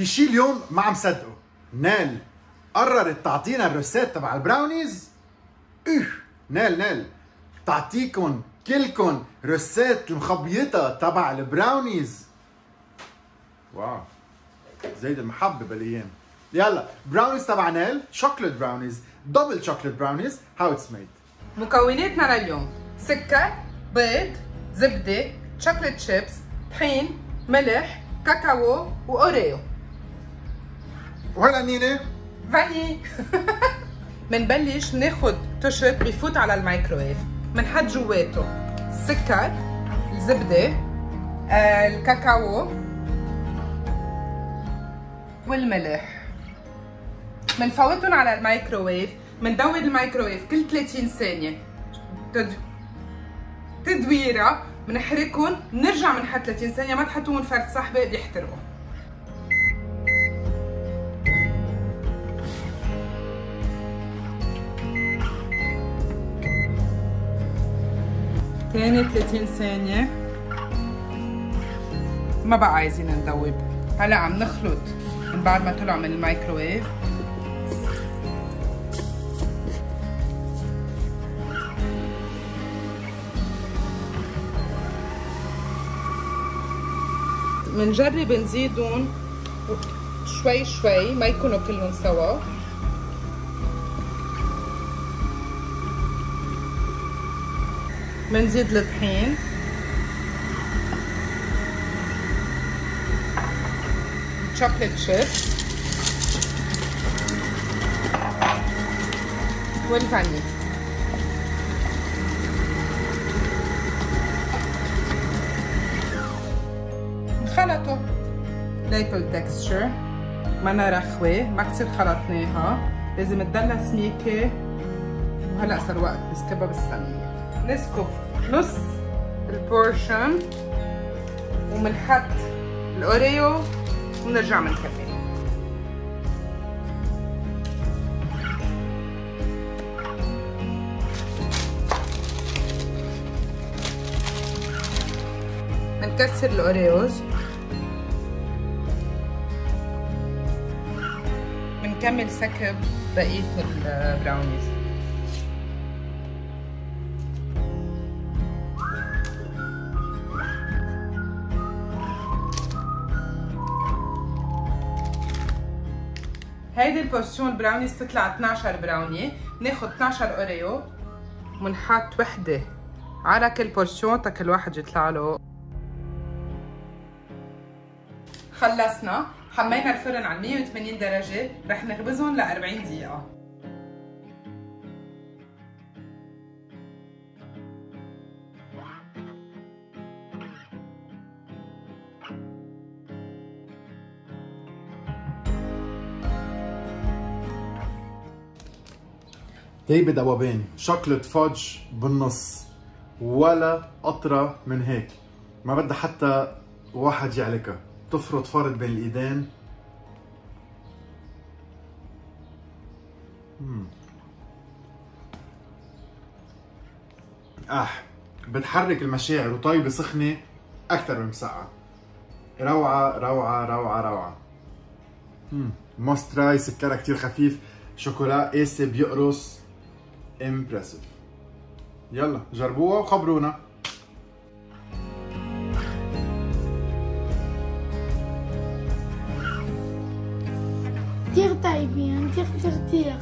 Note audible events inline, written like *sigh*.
في شيء اليوم ما عم صدقه. نال قررت تعطينا ال recette تبع البراونيز؟ إيه نال نال. تعطيكم كلكم recette المخبيطة تبع ال brownies. Wow. زيد المحبة بالايام يلا براونيز تبع نال chocolate brownies double chocolate brownies how it's made مكوناتنا لليوم سكر بيض زبدة chocolate chips طحين ملح كاكاو و Oreo وهلا نيني فاني *laughs* منبلش ناخد توشت بفوت على الميكروويف. منحط جواته. السكر الزبدة آه، الكاكاو والملح. منفوتهم على الميكروويف. مندور الميكروويف كل 30 ثانية. تد... تدويرة. منحركهم. بنرجع منحط 30 ثانية. ما تحطوهم فرد صحبة بيحترقوا. تاني 30 ثانية. ما بقى عايزين ندوب هلا عم نخلط من بعد ما طلعوا من الميكروويف. منجرب نزيدهم شوي شوي ما يكونوا كلهم سوا. منزيد الطحين. شوكليت شيبس والفاني خلطوا ليكن ال texture منا رخوة. ما كتير خلطناها. لازم تضلها سميكة وهلأ صار وقت نسكبها بالصينية نسكب نص ال portion ومنحط ال Oreo ونرجع منكمل. منكسر ال Oreos. منكمل سكب بقية البراونيز. هيدي ال portion brownies تطلع 12 brownie ناخد 12 Oreo ونحط وحده على كل بورسيون تا كل واحد يطلع له خلصنا حمينا الفرن على 180 درجة رح نخبزهم ل 40 دقيقة طيبة دوبان شوكليت فudge بالنص ولا قطرة من هيك. ما بدها حتى واحد يعلكها تفرط فرد بين الإيدين. مم. آه بتحرك المشاعر وطيبة سخنة أكثر من مسقعة. روعة روعة روعة روعة. مم. موستراي سكرها كتير خفيف. شوكولا قاسي بيقرص امبرسيف يلا جربوها وخبرونا. كتير طيبين كتير كتير كتير